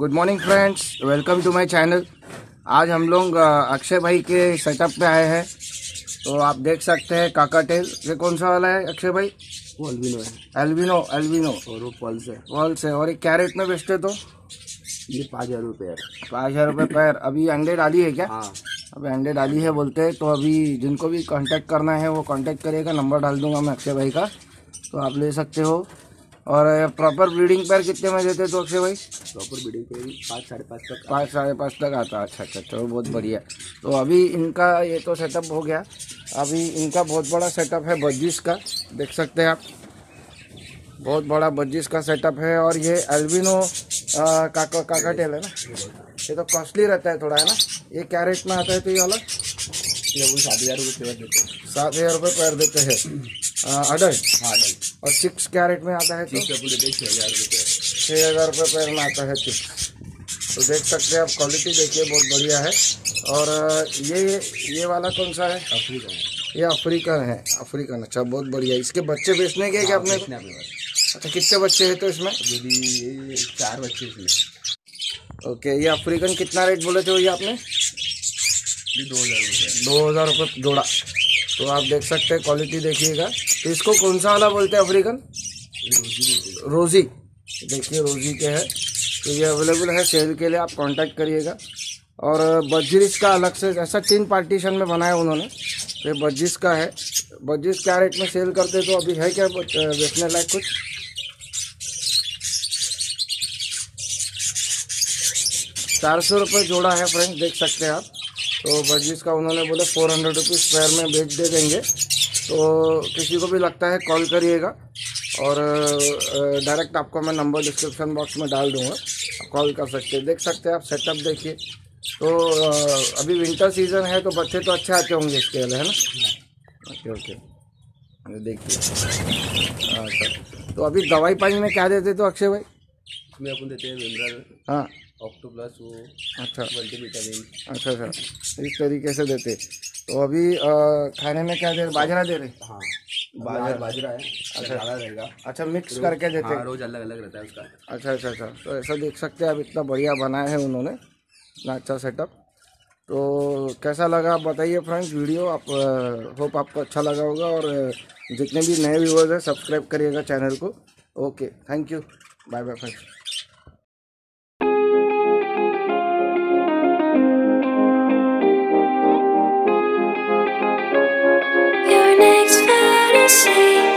Good morning friends welcome to my channel आज हम लोग अक्षय भाई के सेटअप पे आए हैं। तो आप देख सकते हैं काका टेल ये कौन सा वाला है अक्षय भाई? वो अल्बिनो है। एल्बिनो एल्बिनो और वो पल्स है। वॉल है। और ये क्या रेट में बेचते तो? ये पाँच हज़ार रुपये पाँच हज़ार रुपये पैर। अभी अंडे डाली है क्या? हाँ। अभी अंडे डाली है बोलते हैं। तो अभी जिनको भी कांटेक्ट करना है वो कांटेक्ट करिएगा। नंबर डाल दूँगा मैं अक्षय भाई का। तो आप ले सकते हो। और प्रॉपर ब्रीडिंग पैर कितने में देते तो अक्षय भाई? प्रॉपर बिडिंग पे भी पाँच साढ़े पाँच तक पाँच साढ़े पाँच तक आता अच्छा अच्छा चलो बहुत बढ़िया। तो अभी इनका ये तो सेटअप हो गया। अभी इनका बहुत बड़ा सेटअप है बत्तीस का। देख सकते हैं आप। बहुत बड़ा बत्तीस का सेटअप है और ये एल्बिनो काका काका टेल है ना? ये तो कॉस्टली रहता है थोड़ा है ना? ये क्या रेट में आता है तो ये वाला ये वो सात हज़ार रुपये सेवा देते हैं। सात हज़ार रुपये पैर देते हैं। अडल्ट हाँ और सिक्स क्या रेट में आता है तो? तीस रुपये देते हैं छः हज़ार रुपये छः हज़ार रुपये पैर में आता है चिप्स तो देख सकते हैं आप क्वालिटी देखिए बहुत बढ़िया है। और ये ये वाला कौन सा है? अफ्रीका है। ये अफ्रीकन है अफ्रीकन। अच्छा बहुत बढ़िया। इसके बच्चे बेचने के क्या कितने अपने? अच्छा कितने बच्चे हैं तो इसमें? यदि चार बच्चे इसमें ओके ये अफ्रीकन कितना रेट बोले थे भैया आपने? दो हज़ार रुपये। जोड़ा। तो आप देख सकते हैं क्वालिटी देखिएगा। तो इसको कौन सा वाला बोलते हैं, अफ्रीकन? रोजी। देखिए, रोजी के है। तो ये अवेलेबल है सेल के लिए आप कांटेक्ट करिएगा। और बज्जिस का अलग से, ऐसा तीन पार्टीशन में बनाया उन्होंने। तो ये बज्जिस का है। बज्जिस क्या रेट में सेल करते तो अभी है क्या बेचने लायक कुछ? चार सौ रुपये जोड़ा है फ्रेंड्स, देख सकते हैं आप। तो बज्जिस का उन्होंने बोले फोर हंड्रेड रुपीज़ पैर में बेच दे देंगे। तो किसी को भी लगता है कॉल करिएगा और डायरेक्ट आपको मैं नंबर डिस्क्रिप्शन बॉक्स में डाल दूँगा। आप कॉल कर सकते हैं। देख सकते हैं आप सेटअप देखिए। तो अभी विंटर सीज़न है तो बच्चे तो अच्छे आते होंगे इसके लिए है ना? Okay okay. देखिए। अच्छा तो अभी दवाई पानी में क्या देते तो अक्षय भाई? इसमें अपन देते हैं हाँ। ऑक्टो प्लस वो अच्छा। मल्टीविटामिन अच्छा अच्छा। इस तरीके से देते। तो अभी अ, खाने में क्या दे रहे? बाजरा दे रहे? हाँ बाजरा बाजरा। है। ज़्यादा रहेगा। अच्छा मिक्स करके देते। हाँ रोज अलग अलग रहता है उसका। अच्छा अच्छा अच्छा। तो ऐसा देख सकते हैं आप इतना बढ़िया बनाया है उन्होंने। इतना अच्छा सेटअप तो कैसा लगा आप बताइए फ्रेंड्स वीडियो आप होप आपको अच्छा लगा होगा और जितने भी नए व्यूवर्स हैं सब्सक्राइब करिएगा चैनल को। Okay thank you bye bye friends see.